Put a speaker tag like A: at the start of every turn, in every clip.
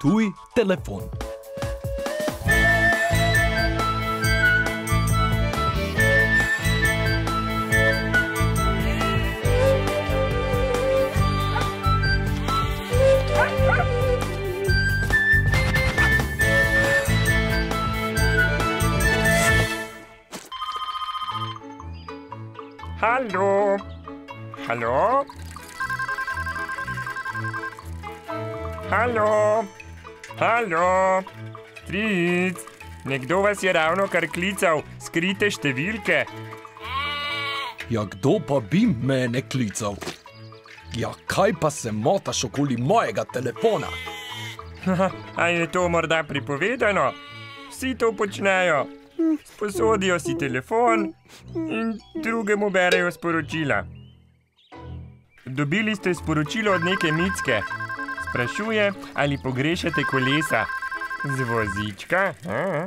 A: Tuj telefon.
B: Hallo? Hallo? Halo? Halo? Stric, nekdo vas je ravno kar klical, skrite številke.
A: Ja, kdo pa bi mene klical? Ja, kaj pa se motaš okoli mojega telefona?
B: A je to morda pripovedano? Vsi to počnejo. Sposodijo si telefon in drugemu berejo sporočila. Dobili ste sporočilo od neke mitske. Sprašuje, ali pogrešate kolesa. Z vozička? A?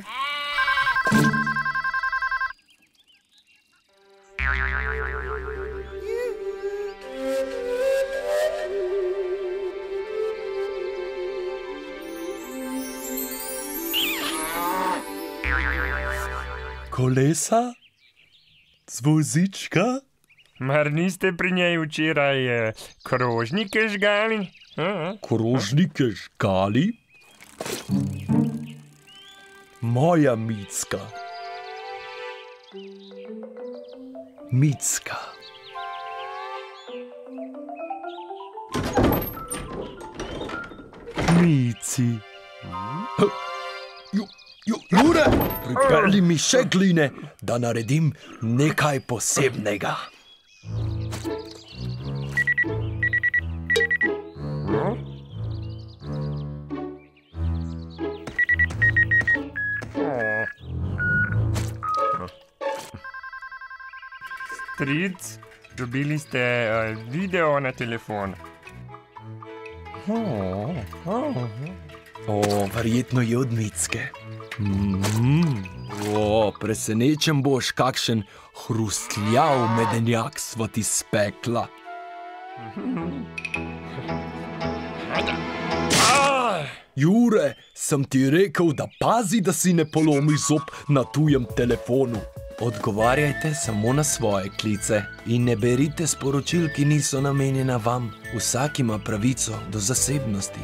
A: Kolesa? Z vozička?
B: Mar niste pri njej včeraj eh, krožnike žgali? A?
A: Krožnike žgali? Moja mitska. Mitska. Mici. Ju, ju, Jure, pripelji mi še gline, da naredim nekaj posebnega.
B: Stric, dobili ste uh, video na telefon.
A: O, verjetno je od mitske. Mm, o, presenečen boš, kakšen hrustljav medenjak sva ti spekla. Jure, sem ti rekel, da pazi, da si ne polomi zob na tujem telefonu. Odgovarjajte samo na svoje klice in ne berite sporočil, ki niso namenjena vam. Vsak ima pravico do zasebnosti.